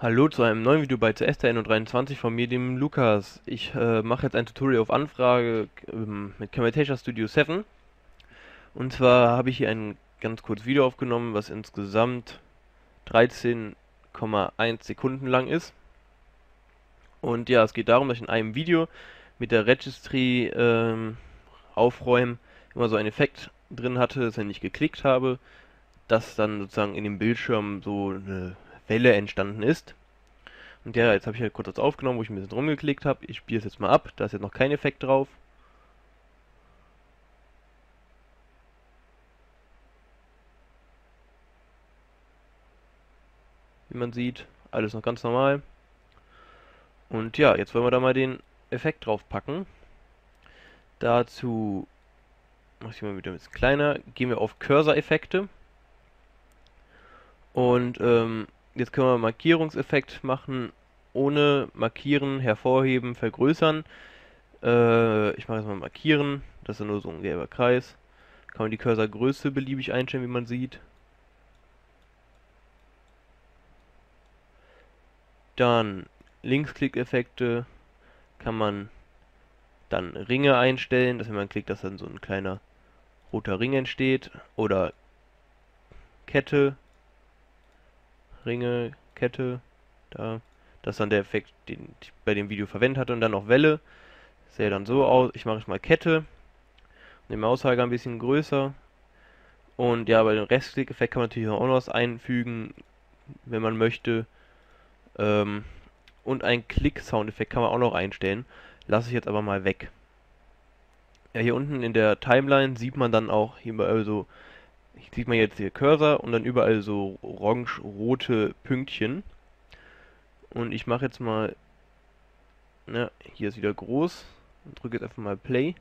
Hallo zu einem neuen Video bei CS123 von mir, dem Lukas. Ich äh, mache jetzt ein Tutorial auf Anfrage ähm, mit Camtasia Studio 7. Und zwar habe ich hier ein ganz kurzes Video aufgenommen, was insgesamt 13,1 Sekunden lang ist. Und ja, es geht darum, dass ich in einem Video mit der Registry ähm, aufräumen immer so einen Effekt drin hatte, dass wenn ich geklickt habe, dass dann sozusagen in dem Bildschirm so eine Welle entstanden ist. Und ja, jetzt habe ich halt kurz das aufgenommen, wo ich ein bisschen rumgeklickt habe. Ich spiele es jetzt mal ab. Da ist jetzt noch kein Effekt drauf. Wie man sieht, alles noch ganz normal. Und ja, jetzt wollen wir da mal den Effekt drauf packen. Dazu mache ich mal wieder ein bisschen kleiner. Gehen wir auf Cursor-Effekte. Und ähm, Jetzt können wir Markierungseffekt machen, ohne markieren, hervorheben, vergrößern. Äh, ich mache jetzt mal markieren, das ist nur so ein gelber Kreis. Kann man die Cursorgröße beliebig einstellen, wie man sieht. Dann Linksklick-Effekte kann man dann Ringe einstellen, dass wenn man klickt, dass dann so ein kleiner roter Ring entsteht. Oder Kette Ringe, Kette, da. Das ist dann der Effekt, den ich bei dem Video verwendet hatte. Und dann noch Welle. Sähe dann so aus. Ich mache jetzt mal Kette. Den Mauszeiger ein bisschen größer. Und ja, bei dem Restklick-Effekt kann man natürlich auch noch was einfügen, wenn man möchte. Ähm, und ein Klick-Soundeffekt kann man auch noch einstellen. Lasse ich jetzt aber mal weg. Ja, hier unten in der Timeline sieht man dann auch hier mal so hier sieht man jetzt hier Cursor und dann überall so orange-rote Pünktchen. Und ich mache jetzt mal, na, hier ist wieder groß und drücke jetzt einfach mal Play.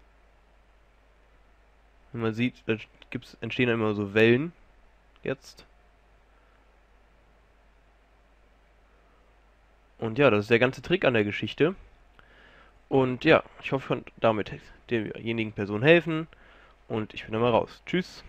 Und man sieht, da gibt's, entstehen immer so Wellen. Jetzt. Und ja, das ist der ganze Trick an der Geschichte. Und ja, ich hoffe, ich konnte damit derjenigen Person helfen. Und ich bin dann mal raus. Tschüss.